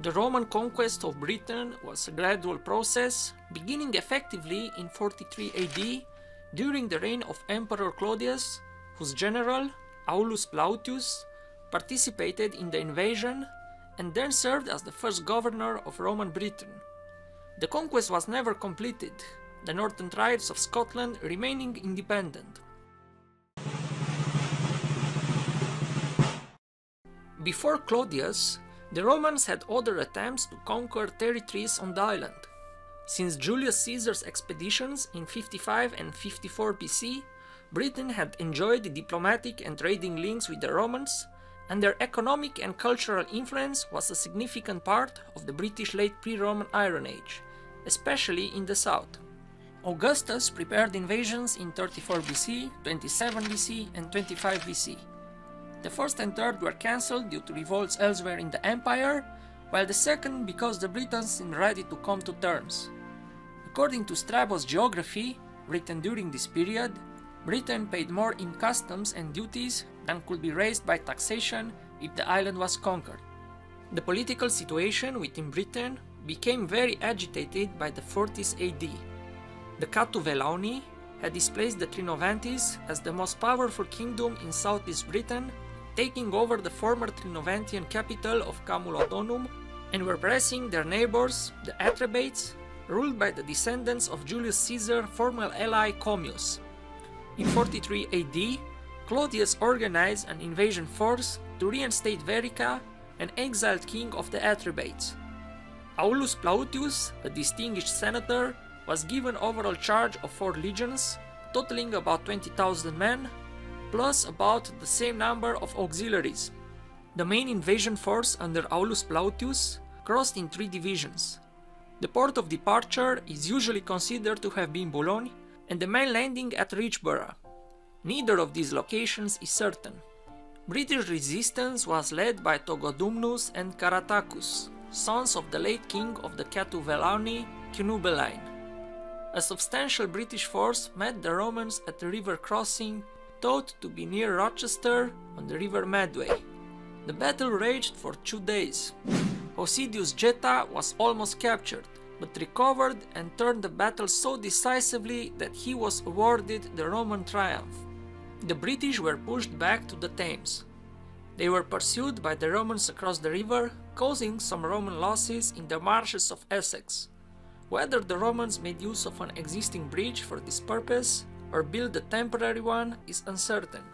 The Roman conquest of Britain was a gradual process, beginning effectively in 43 AD during the reign of Emperor Claudius, whose general, Aulus Plautius, participated in the invasion and then served as the first governor of Roman Britain. The conquest was never completed, the northern tribes of Scotland remaining independent. Before Claudius, the Romans had other attempts to conquer territories on the island. Since Julius Caesar's expeditions in 55 and 54 BC, Britain had enjoyed diplomatic and trading links with the Romans, and their economic and cultural influence was a significant part of the British late pre-Roman Iron Age, especially in the south. Augustus prepared invasions in 34 BC, 27 BC, and 25 BC. The first and third were cancelled due to revolts elsewhere in the empire, while the second because the Britons seemed ready to come to terms. According to Strabo's geography, written during this period, Britain paid more in customs and duties than could be raised by taxation if the island was conquered. The political situation within Britain became very agitated by the 40s AD. The Catuvellauni had displaced the Trinovantes as the most powerful kingdom in southeast Britain taking over the former Trinovantian capital of Camulodunum and were pressing their neighbors, the Atrebates, ruled by the descendants of Julius Caesar's former ally Commius. In 43 AD, Claudius organized an invasion force to reinstate Verica, an exiled king of the Atrebates. Aulus Plautius, a distinguished senator, was given overall charge of four legions, totaling about 20,000 men, plus about the same number of auxiliaries. The main invasion force under Aulus Plautius crossed in three divisions. The port of departure is usually considered to have been Boulogne and the main landing at Richborough. Neither of these locations is certain. British resistance was led by Togodumnus and Caratacus, sons of the late king of the Catuvellauni, Cunobeline. A substantial British force met the Romans at the river crossing thought to be near Rochester on the river Medway. The battle raged for two days. Hosidius Geta was almost captured, but recovered and turned the battle so decisively that he was awarded the Roman triumph. The British were pushed back to the Thames. They were pursued by the Romans across the river, causing some Roman losses in the marshes of Essex. Whether the Romans made use of an existing bridge for this purpose or build a temporary one is uncertain.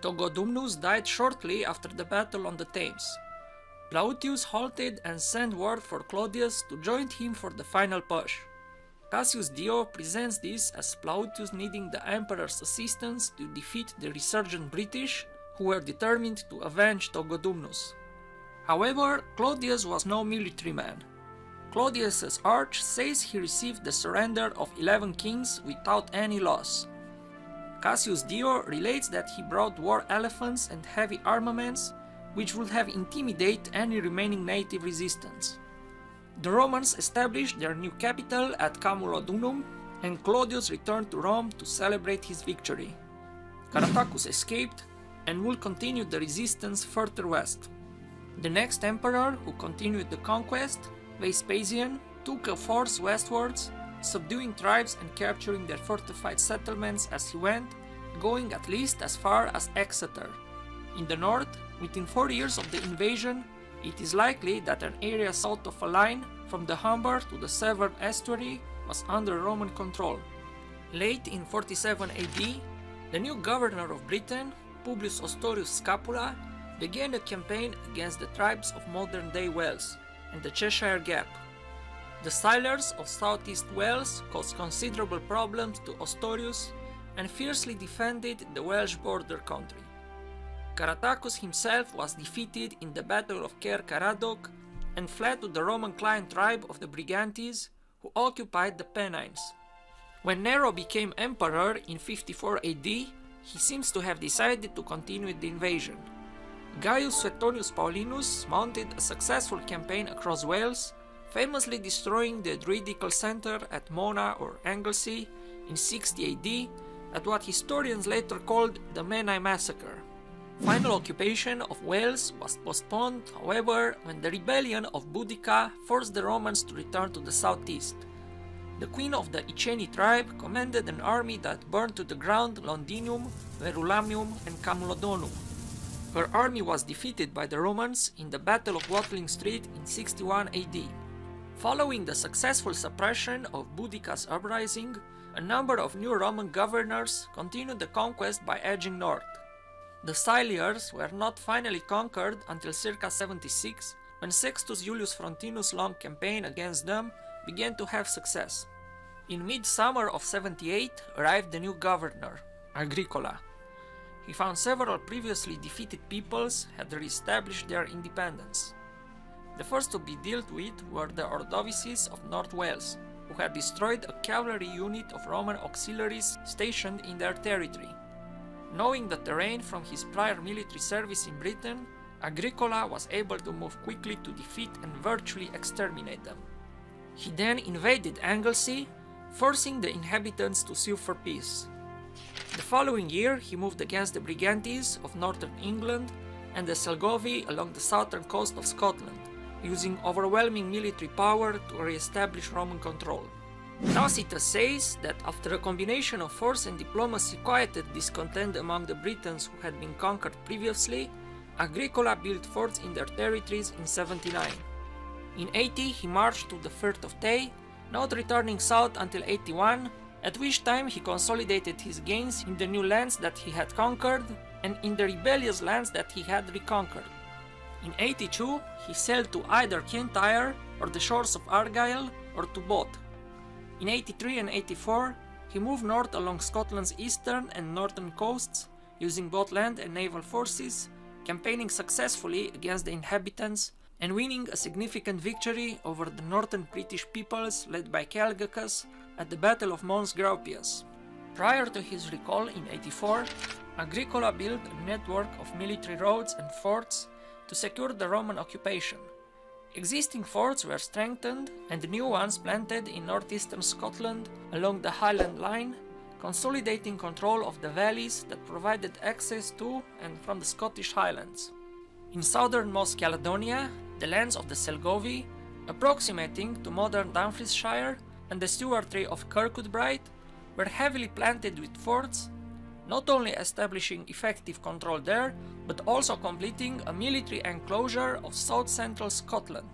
Togodumnus died shortly after the battle on the Thames. Plautius halted and sent word for Claudius to join him for the final push. Cassius Dio presents this as Plautius needing the emperor's assistance to defeat the resurgent British, who were determined to avenge Togodumnus. However, Claudius was no military man. Claudius's arch says he received the surrender of 11 kings without any loss. Cassius Dio relates that he brought war elephants and heavy armaments, which would have intimidated any remaining native resistance. The Romans established their new capital at Camulodunum, and Claudius returned to Rome to celebrate his victory. Caratacus escaped and would continue the resistance further west. The next emperor who continued the conquest, Vespasian, took a force westwards, subduing tribes and capturing their fortified settlements as he went, going at least as far as Exeter. In the north, within four years of the invasion, it is likely that an area south of a line from the Humber to the Severn estuary was under Roman control. Late in 47 AD, the new governor of Britain, Publius Ostorius Scapula, began a campaign against the tribes of modern day Wales and the Cheshire Gap. The Silures of southeast Wales caused considerable problems to Ostorius and fiercely defended the Welsh border country. Caratacus himself was defeated in the Battle of Caer Caradoc and fled to the Roman client tribe of the Brigantes, who occupied the Pennines. When Nero became emperor in 54 AD, he seems to have decided to continue the invasion. Gaius Suetonius Paulinus mounted a successful campaign across Wales, famously destroying the druidical center at Mona or Anglesey in 60 AD at what historians later called the Menai Massacre. Final occupation of Wales was postponed, however, when the rebellion of Boudica forced the Romans to return to the southeast. The queen of the Iceni tribe commanded an army that burned to the ground Londinium, Verulamium, and Camulodunum. Her army was defeated by the Romans in the Battle of Watling Street in 61 AD. Following the successful suppression of Boudica's uprising, a number of new Roman governors continued the conquest by edging north. The Silures were not finally conquered until circa 76, when Sextus Julius Frontinus' long campaign against them began to have success. In midsummer of 78 arrived the new governor, Agricola. He found several previously defeated peoples had re-established their independence. The first to be dealt with were the Ordovices of North Wales, who had destroyed a cavalry unit of Roman auxiliaries stationed in their territory. Knowing the terrain from his prior military service in Britain, Agricola was able to move quickly to defeat and virtually exterminate them. He then invaded Anglesey, forcing the inhabitants to sue for peace. The following year, he moved against the Brigantes of northern England and the Selgovae along the southern coast of Scotland, using overwhelming military power to re-establish Roman control. Tacitus says that after a combination of force and diplomacy quieted discontent among the Britons who had been conquered previously, Agricola built forts in their territories in 79. In 80 he marched to the Firth of Tay, not returning south until 81, at which time he consolidated his gains in the new lands that he had conquered and in the rebellious lands that he had reconquered. In 82 he sailed to either Kintyre or the shores of Argyll or to both. In 83 and 84, he moved north along Scotland's eastern and northern coasts, using both land and naval forces, campaigning successfully against the inhabitants and winning a significant victory over the northern British peoples led by Calgacus at the Battle of Mons Graupius. Prior to his recall in 84, Agricola built a network of military roads and forts to secure the Roman occupation. Existing forts were strengthened and new ones planted in northeastern Scotland along the Highland Line, consolidating control of the valleys that provided access to and from the Scottish Highlands. In southernmost Caledonia, the lands of the Selgovae, approximating to modern Dumfriesshire and the stewardry of Kirkcudbright, were heavily planted with forts not only establishing effective control there, but also completing a military enclosure of south central Scotland.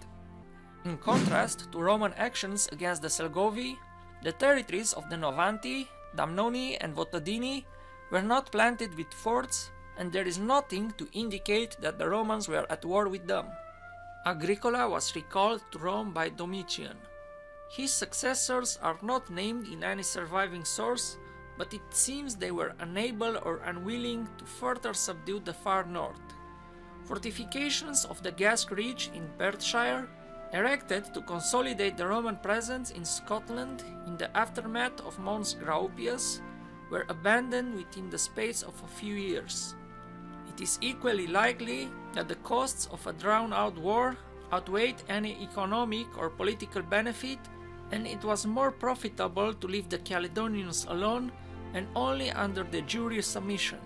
In contrast to Roman actions against the Selgovae, the territories of the Novantae, Damnonii, and Votadini were not planted with forts, and there is nothing to indicate that the Romans were at war with them. Agricola was recalled to Rome by Domitian. His successors are not named in any surviving source, but it seems they were unable or unwilling to further subdue the far north. Fortifications of the Gask Ridge in Perthshire, erected to consolidate the Roman presence in Scotland in the aftermath of Mons Graupius, were abandoned within the space of a few years. It is equally likely that the costs of a drawn out war outweighed any economic or political benefit, and it was more profitable to leave the Caledonians alone and only under de jure submission.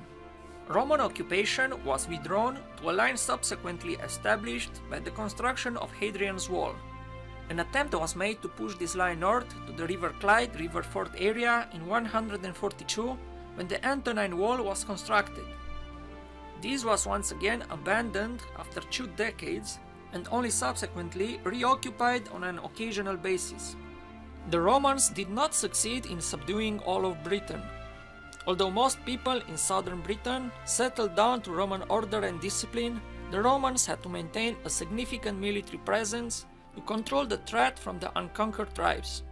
Roman occupation was withdrawn to a line subsequently established by the construction of Hadrian's Wall. An attempt was made to push this line north to the River Clyde River Forth area in 142 when the Antonine Wall was constructed. This was once again abandoned after two decades and only subsequently reoccupied on an occasional basis. The Romans did not succeed in subduing all of Britain. Although most people in southern Britain settled down to Roman order and discipline, the Romans had to maintain a significant military presence to control the threat from the unconquered tribes.